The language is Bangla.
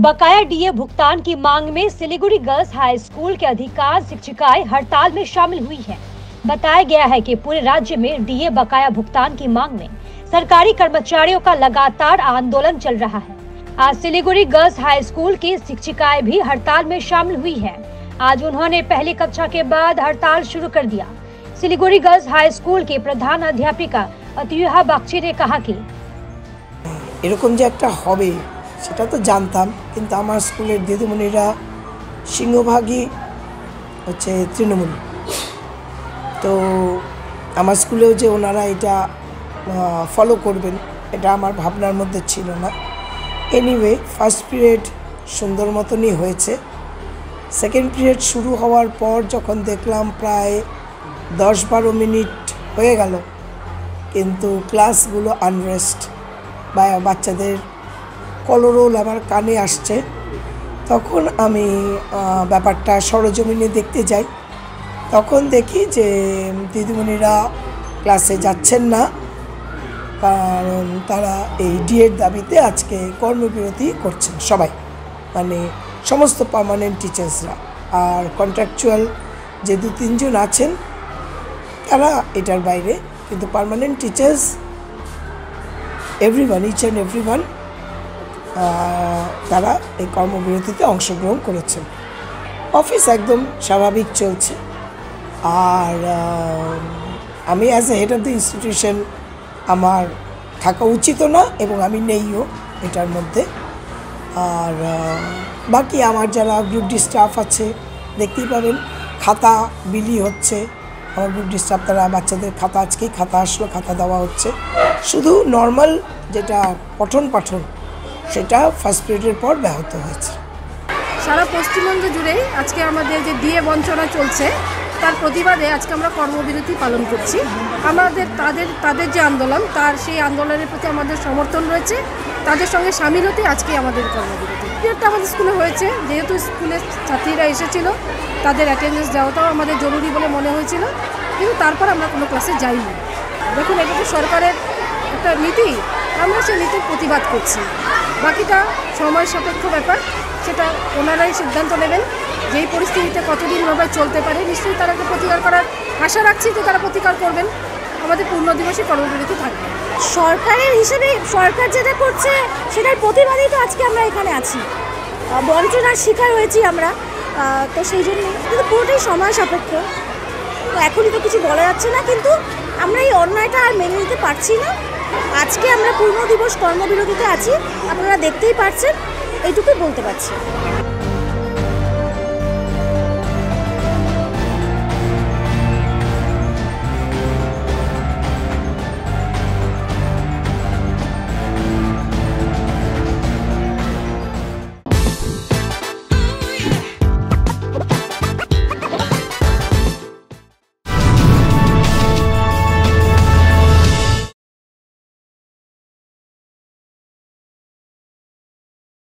बकाया डीए भुगतान की मांग में सिलीगुड़ी गर्ल्स हाई स्कूल के अधिकांश शिक्षिकाएं हड़ताल में शामिल हुई हैं। बताया गया है कि पूरे राज्य में डीए बकाया भुगतान की मांग में सरकारी कर्मचारियों का लगातार आंदोलन चल रहा है आज सिलीगुड़ी गर्ल्स हाई स्कूल की शिक्षिकाएं भी हड़ताल में शामिल हुई हैं। आज उन्होंने पहली कक्षा के बाद हड़ताल शुरू कर दिया सिलीगुड़ी गर्ल्स हाई स्कूल की प्रधान अध्यापिका अतिहा बागची ने कहा कि এরকম যে একটা হবে সেটা তো জানতাম, কিন্তু আমার স্কুলের দিদিমণিরা সিংহভাগই হচ্ছে তৃণমূল। তো আমার স্কুলেও যে ওনারা এটা ফলো করবেন, এটা আমার ভাবনার মধ্যে ছিল না। এনিওয়ে ফার্স্ট পিরিয়ড সুন্দর মতনই হয়েছে। সেকেন্ড পিরিয়ড শুরু হওয়ার পর যখন দেখলাম প্রায় দশ বারো মিনিট হয়ে গেল, কিন্তু ক্লাসগুলো আনরেস্ট বা বাচ্চাদের কলরোল আমার কানে আসছে। তখন আমি ব্যাপারটা সরজমিনে দেখতে যাই। তখন দেখি যে দিদিমণিরা ক্লাসে যাচ্ছেন না। কারণ তারা এই ডিএর দাবিতে আজকে কর্মবিরতি করছেন সবাই। মানে সমস্ত পার্মানেন্ট টিচার্সরা আর কন্ট্রাকচুয়াল যে দু তিনজন আছেন, তারা এটার বাইরে। কিন্তু permanent teachers everyone each and everyone তারা এই কর্মবিরতিতে অংশগ্রহণ করেছেন। অফিস একদম স্বাভাবিক চলছে। আর আমি as a head of the institution আমার থাকা উচিত না এবং আমি নেইও এটার মধ্যে। আর বাকি আমার যারা গ্রুপ ডি স্টাফ আছে, দেখতেই পাবেন খাতা বিলি হচ্ছে। আমার গ্রুপ ডি স্টাফ তারা বাচ্চাদের খাতা, আজকেই খাতা আসলো, খাতা দেওয়া হচ্ছে। শুধু নর্মাল যেটা পঠন পাঠন সেটা ফার্স্ট পিরিয়ডের পর ব্যাহত হয়েছে। সারা পশ্চিমবঙ্গ জুড়েই আজকে আমাদের যে ডিএ বঞ্চনা চলছে, তার প্রতিবাদে আজকে আমরা কর্মবিরতি পালন করছি। আমাদের তাদের তাদের যে আন্দোলন, তার সেই আন্দোলনের প্রতি আমাদের সমর্থন রয়েছে। তাদের সঙ্গে সামিল হতে আজকে আমাদের কর্মবিরতি। পিরিয়ডটা আমাদের স্কুলে হয়েছে, যেহেতু স্কুলের ছাত্রীরা এসেছিল, তাদের অ্যাটেন্ডেন্স দেওয়াটাও আমাদের জরুরি বলে মনে হয়েছিল। কিন্তু তারপর আমরা কোনো ক্লাসে যাইনি। দেখুন, এটা তো সরকারের একটা নীতি, আমরা সেই নীতির প্রতিবাদ করছি। বাকিটা সময় সাপেক্ষ ব্যাপার, সেটা ওনারাই সিদ্ধান্ত নেবেন যেই পরিস্থিতিতে কতদিন ভাবে চলতে পারে। নিশ্চয়ই তারা প্রতিকার করার আশা রাখছি যে তারা প্রতিকার করবেন। আমাদের পূর্ণ দিবসে কর্মবিরতি থাকবে। সরকারের হিসেবে সরকার যেটা করছে, সেটার প্রতিবাদেই তো আজকে আমরা এখানে আছি। বঞ্চনার শিকার হয়েছি আমরা। তো সেই জন্য কিন্তু পুরোটাই সময় সাপেক্ষ। তো এখনই তো কিছু বলা যাচ্ছে না, কিন্তু আমরা এই অন্যায়টা আর মেনে নিতে পারছি না। আজকে আমরা পূর্ণ দিবস কর্মবিরতিতে আছি। আপনারা দেখতেই পারছেন এইটুকুই বলতে পারছি।